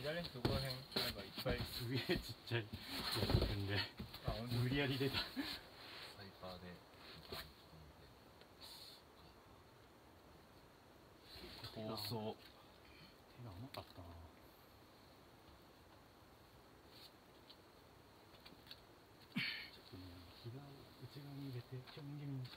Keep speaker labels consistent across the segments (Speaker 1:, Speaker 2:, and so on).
Speaker 1: 左そこら辺なんかいっぱい。
Speaker 2: すげえちっちゃいやつ踏んで
Speaker 1: あ
Speaker 2: 無理やり出た。
Speaker 3: サイパーで。
Speaker 2: 放送手が甘かったな。ちょっとね日が内側に入れてちょん切りにして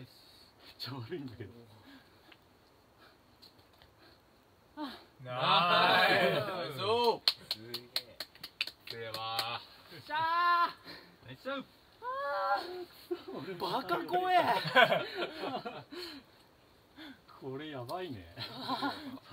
Speaker 2: めっちゃ悪いんだけど。
Speaker 1: ナイス。
Speaker 3: そう。すげえでは
Speaker 2: しゃーナイス。バカ怖え。これやばいね